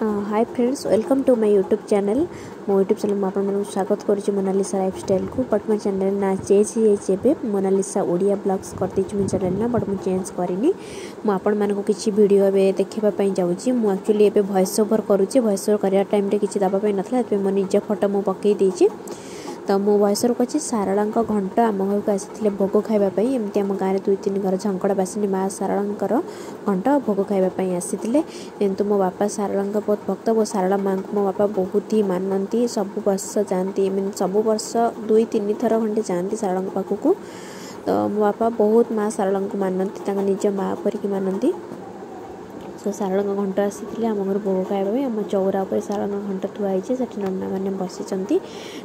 हां hi friends welcome to my YouTube channel मो YouTube channel ম আপোনেন স্বাগত করিছি মোনালিসা লাইফস্টাইল কো বাট মাই চ্যানেল নাম চেসি জে পে মোনালিসা ওড়িয়া ব্লগস করতিছি চ্যানেল নাম বাট মু চেঞ্জ করি নি ম আপন মানক কিচি ভিডিও বে দেখিবা পই যাওছি মু অ্যাকচুয়ালি এপে ভয়েস ওভার করুছি ভয়েস ওভার করিয়ার টাইম তে কিচি দাবা পই নথলা তেম ম নিজা ফটো ম পকে দিছি ତ ମୁଁ ବୟସରୁ କହୁଛି ସାରଳାଙ୍କ ଘଣ୍ଟ ଆମ ଘରକୁ ଆସିଥିଲେ ଭୋଗ ଖାଇବା ପାଇଁ ଏମିତି ଆମ ଗାଁରେ ଦୁଇ ତିନି ଘର ଝଙ୍କଡ଼ ବାସିନୀ ମାଆ ସାରଳାଙ୍କର ଘଣ୍ଟ ଭୋଗ ଖାଇବା ପାଇଁ ଆସିଥିଲେ କିନ୍ତୁ ମୋ ବାପା ସାରଳାଙ୍କ ବହୁତ ଭକ୍ତ ଓ ସାରଳା ମାଆଙ୍କୁ ମୋ ବାପା ବହୁତ ହି ମାନନ୍ତି ସବୁ ବର୍ଷ ଯାଆନ୍ତି ଏମିତି ସବୁ ବର୍ଷ ଦୁଇ ତିନି ଥର ଘଣ୍ଟେ ଯାଆନ୍ତି ସାରଳାଙ୍କ ପାଖକୁ ତ ମୋ ବାପା ବହୁତ ମାଆ ସାରଳାଙ୍କୁ ମାନନ୍ତି ତାଙ୍କ ନିଜ ମାଆ ପରିକି ମାନନ୍ତି ସୋ ଶାରଳଙ୍କ ଘଣ୍ଟ ଆସିଥିଲେ ଆମ ଘରୁ ଭୋଗ ଖାଇବା ପାଇଁ ଆମ ଚଉରା ଉପରେ ଶାରଳଙ୍କ ଘଣ୍ଟ ଥୁଆ ହେଇଛି ସେଠି ନନାମାନେ ବସିଛନ୍ତି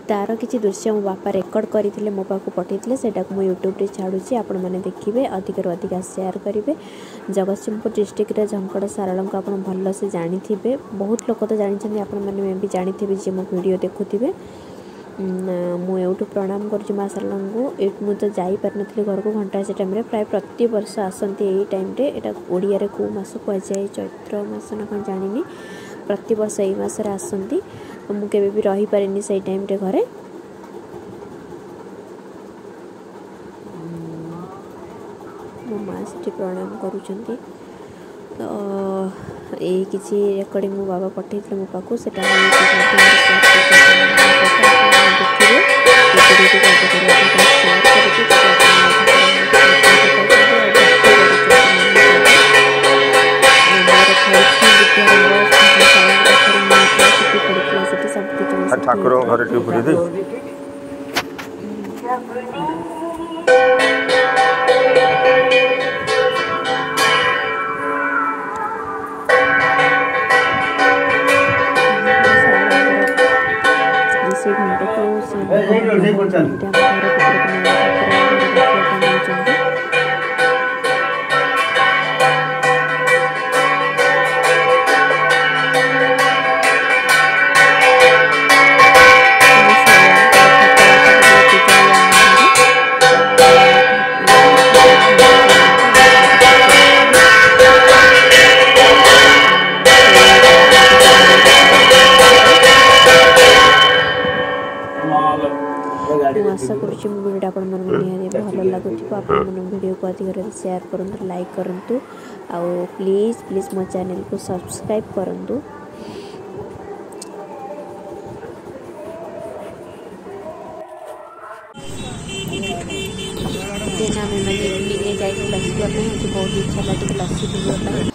ତା'ର କିଛି ଦୃଶ୍ୟ ମୋ ବାପା ରେକର୍ଡ଼ କରିଥିଲେ ମୋ ପାଖକୁ ପଠାଇଥିଲେ ସେଇଟାକୁ ମୁଁ ୟୁଟ୍ୟୁବରେ ଛାଡ଼ୁଛି ଆପଣମାନେ ଦେଖିବେ ଅଧିକରୁ ଅଧିକା ସେୟାର କରିବେ ଜଗତସିଂହପୁର ଡିଷ୍ଟ୍ରିକ୍ଟରେ ଝଙ୍କଡ଼ ଶାରଳଙ୍କୁ ଆପଣ ଭଲସେ ଜାଣିଥିବେ ବହୁତ ଲୋକ ତ ଜାଣିଛନ୍ତି ଆପଣମାନେ ବି ଜାଣିଥିବେ ଯିଏ ମୋ ଭିଡ଼ିଓ ଦେଖୁଥିବେ ମୁଁ ଏଇଠୁ ପ୍ରଣାମ କରୁଛି ମା ଶାରଳାଙ୍କୁ ଏଇଠୁ ମୁଁ ତ ଯାଇପାରିନଥିଲି ଘରକୁ ଘଣ୍ଟାବାସୀ ଟାଇମ୍ରେ ପ୍ରାୟ ପ୍ରତି ବର୍ଷ ଆସନ୍ତି ଏଇ ଟାଇମ୍ରେ ଏଇଟା ଓଡ଼ିଆରେ କେଉଁ ମାସ କୁହାଯାଏ ଚୈତ୍ର ମାସ ନା କ'ଣ ଜାଣିନି ପ୍ରତିବର୍ଷ ଏଇ ମାସରେ ଆସନ୍ତି ମୁଁ କେବେ ବି ରହିପାରେନି ସେଇ ଟାଇମ୍ରେ ଘରେ ମୋ ମା ସେଠି ପ୍ରଣାମ କରୁଛନ୍ତି ତ ଏଇ କିଛି ରେକର୍ଡ଼ିଂ ମୋ ବାବା ପଠାଇଥିଲେ ମୋ ପାଖକୁ ସେଟା ଠାକୁର ଘରଟି ବ ୁ ଲ ି ଦ େちゃん。आशा କରୁଛି ମୋ ଭିଡ଼ିଓଟା ଆପଣମାନଙ୍କୁ ନିହାତି ଭଲ ଲାଗୁଥିବ ଆପଣମାନେ ଭିଡ଼ିଓକୁ ଅଧିକରେ ସେୟାର କରନ୍ତୁ ଲାଇକ୍ କରନ୍ତୁ ଆଉ ପ୍ଲିଜ୍ ପ୍ଲିଜ୍ ମୋ ଚ୍ୟାନେଲ୍କୁ ସବସ୍କ୍ରାଇବ୍ କରନ୍ତୁ ଦେନ୍ ଆମେମାନେ ଏମିତିରେ ଯାଇକି ଲସି କରିବା ପାଇଁ ମୋତେ ବହୁତ ଇଚ୍ଛା ଲାଗିଥିଲା ଲସି ପିଇବା ପାଇଁ